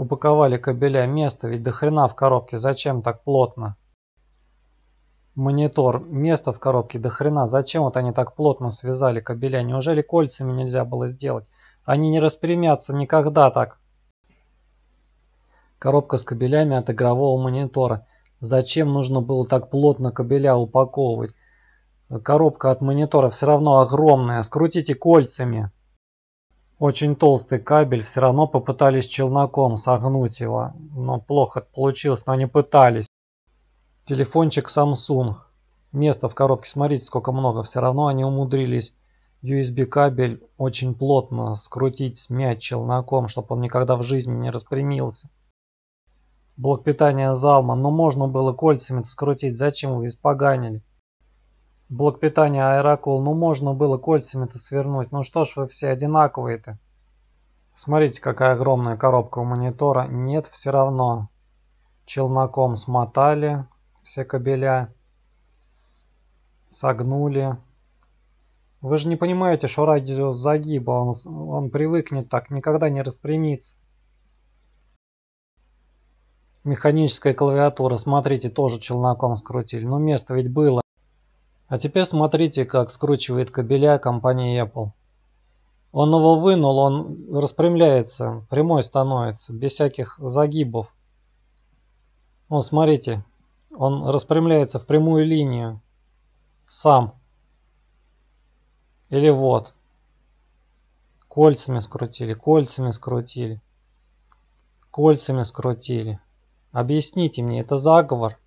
упаковали кабеля? Место ведь до хрена в коробке. Зачем так плотно? Монитор. Место в коробке до хрена. Зачем вот они так плотно связали кабеля? Неужели кольцами нельзя было сделать? Они не распрямятся никогда так. Коробка с кабелями от игрового монитора. Зачем нужно было так плотно кабеля упаковывать? Коробка от монитора все равно огромная. Скрутите кольцами. Очень толстый кабель. Все равно попытались челноком согнуть его. Но плохо получилось, но они пытались. Телефончик Samsung. Место в коробке. Смотрите, сколько много. Все равно они умудрились USB кабель очень плотно скрутить, смять челноком, чтобы он никогда в жизни не распрямился. Блок питания Залма. Но можно было кольцами скрутить. Зачем вы испоганили? Блок питания Аэрокол. Ну можно было кольцами-то свернуть. Ну что ж вы все одинаковые-то. Смотрите, какая огромная коробка у монитора. Нет, все равно. Челноком смотали все кабеля. Согнули. Вы же не понимаете, что радиус загиба. Он, он привыкнет так, никогда не распрямится. Механическая клавиатура, смотрите, тоже челноком скрутили. Но место ведь было. А теперь смотрите, как скручивает кабеля компания Apple. Он его вынул, он распрямляется, прямой становится, без всяких загибов. Вот смотрите, он распрямляется в прямую линию. Сам. Или вот. Кольцами скрутили, кольцами скрутили. Кольцами скрутили. Объясните мне, это заговор?